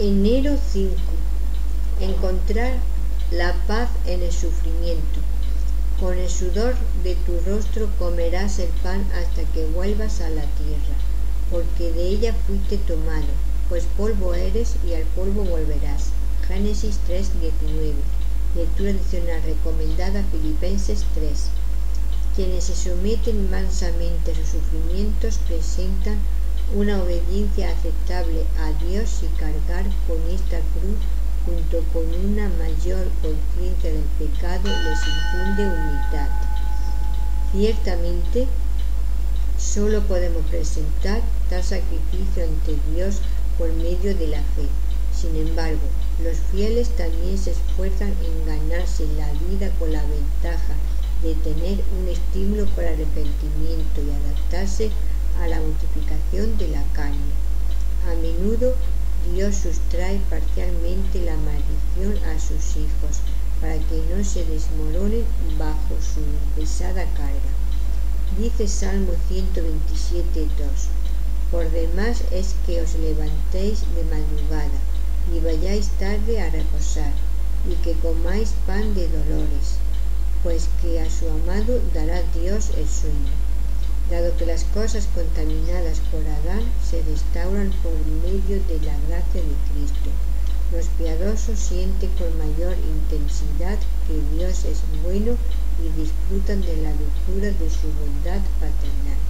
Enero 5. Encontrar la paz en el sufrimiento. Con el sudor de tu rostro comerás el pan hasta que vuelvas a la tierra, porque de ella fuiste tomado, pues polvo eres y al polvo volverás. Génesis 3:19. Lectura adicional recomendada Filipenses 3. Quienes se someten mansamente a sus sufrimientos presentan una obediencia aceptable a Dios y cargar con esta cruz junto con una mayor conciencia del pecado les infunde humildad. Ciertamente, solo podemos presentar tal sacrificio ante Dios por medio de la fe. Sin embargo, los fieles también se esfuerzan en ganarse la vida con la ventaja de tener un estímulo para arrepentimiento y adaptarse a la multiplicación de la carne. A menudo Dios sustrae parcialmente la maldición a sus hijos para que no se desmoronen bajo su pesada carga. Dice Salmo 127.2 Por demás es que os levantéis de madrugada y vayáis tarde a reposar y que comáis pan de dolores, pues que a su amado dará Dios el sueño dado que las cosas contaminadas por Adán se restauran por medio de la gracia de Cristo. Los piadosos sienten con mayor intensidad que Dios es bueno y disfrutan de la dulzura de su bondad paternal.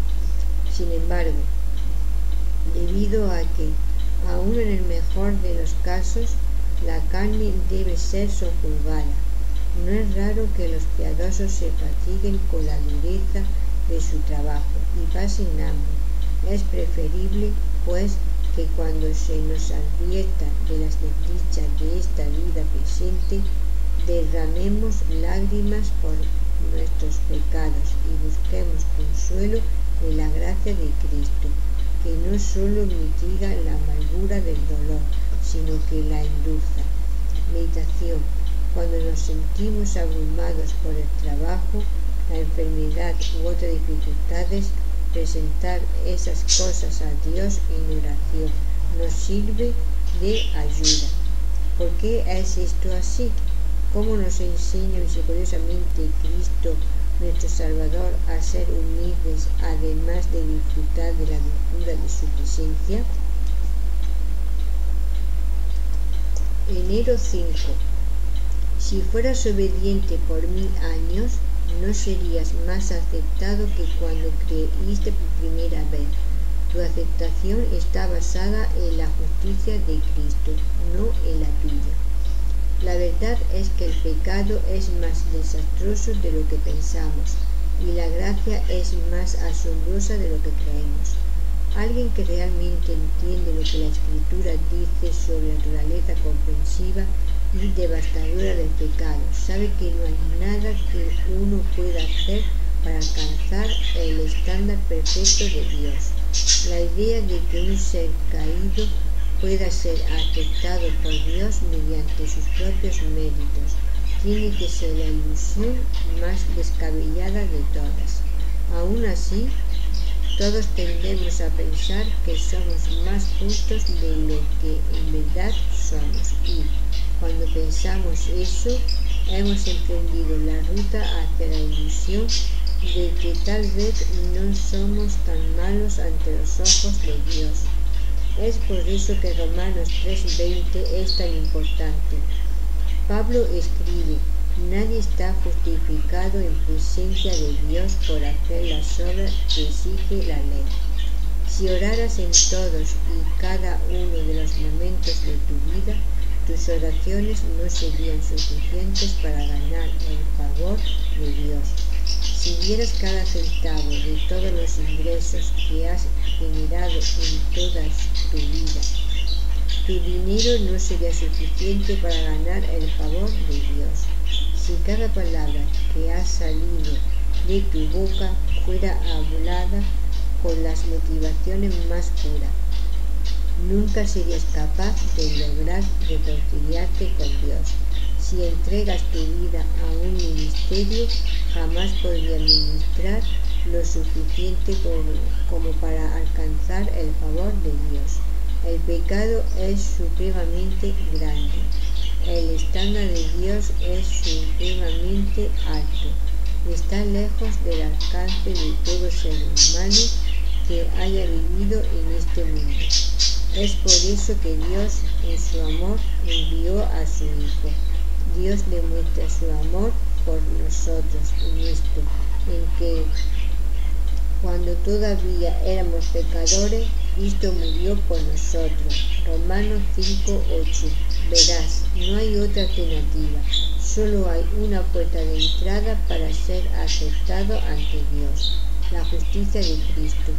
Sin embargo, debido a que, aun en el mejor de los casos, la carne debe ser sojuzgada, no es raro que los piadosos se fatiguen con la dureza de su trabajo y pasen hambre. Es preferible, pues, que cuando se nos advierta de las desdichas de esta vida presente, derramemos lágrimas por nuestros pecados y busquemos consuelo en la gracia de Cristo, que no solo mitiga la amargura del dolor, sino que la endulza. Meditación. Cuando nos sentimos abrumados por el trabajo, la enfermedad u otras dificultades, presentar esas cosas a Dios en oración nos sirve de ayuda. ¿Por qué es esto así? ¿Cómo nos enseña misericordiosamente Cristo, nuestro Salvador, a ser humildes, además de disfrutar de la dulzura de su presencia? Enero 5. Si fueras obediente por mil años, no serías más aceptado que cuando creíste por primera vez. Tu aceptación está basada en la justicia de Cristo, no en la tuya. La verdad es que el pecado es más desastroso de lo que pensamos y la gracia es más asombrosa de lo que creemos. Alguien que realmente entiende lo que la escritura dice sobre la naturaleza comprensiva devastadora del pecado. Sabe que no hay nada que uno pueda hacer para alcanzar el estándar perfecto de Dios. La idea de que un ser caído pueda ser aceptado por Dios mediante sus propios méritos tiene que ser la ilusión más descabellada de todas. Aún así, todos tendemos a pensar que somos más justos de lo que en verdad somos cuando pensamos eso, hemos emprendido la ruta hacia la ilusión de que tal vez no somos tan malos ante los ojos de Dios. Es por eso que Romanos 3:20 es tan importante. Pablo escribe, nadie está justificado en presencia de Dios por hacer las obras que exige la ley. Si oraras en todos y cada uno de los momentos de tu vida, tus oraciones no serían suficientes para ganar el favor de Dios. Si dieras cada centavo de todos los ingresos que has generado en toda tu vida, tu dinero no sería suficiente para ganar el favor de Dios. Si cada palabra que ha salido de tu boca fuera hablada con las motivaciones más puras, nunca serías capaz de lograr reconciliarte con Dios. Si entregas tu vida a un ministerio, jamás podrías ministrar lo suficiente como para alcanzar el favor de Dios. El pecado es supremamente grande. El estándar de Dios es supremamente alto. Está lejos del alcance de todo ser humano que haya vivido en este mundo. Es por eso que Dios, en su amor, envió a su Hijo. Dios demuestra su amor por nosotros en esto, en que cuando todavía éramos pecadores, Cristo murió por nosotros. Romanos 5:8. Verás, no hay otra alternativa. Solo hay una puerta de entrada para ser aceptado ante Dios, la justicia de Cristo.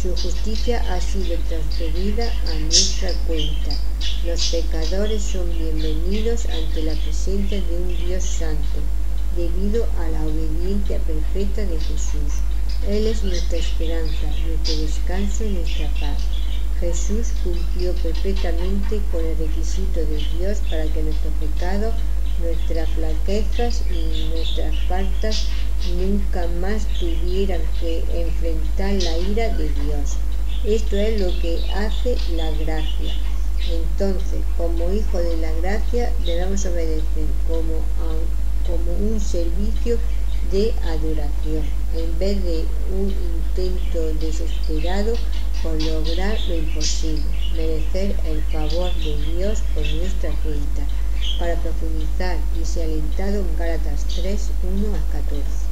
Su justicia ha sido transferida a nuestra cuenta. Los pecadores son bienvenidos ante la presencia de un Dios santo, debido a la obediencia perfecta de Jesús. Él es nuestra esperanza, nuestro descanso y nuestra paz. Jesús cumplió perfectamente con el requisito de Dios para que nuestro pecado, nuestras flaquezas y nuestras faltas nunca más tuvieran que enfrentar la ira de Dios. Esto es lo que hace la gracia. Entonces, como hijo de la gracia, debemos obedecer como, como un servicio de adoración, en vez de un intento desesperado por lograr lo imposible, merecer el favor de Dios por nuestra cuenta. Para profundizar y ser alentado en Gálatas 3, 1 a 14.